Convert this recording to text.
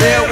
Meu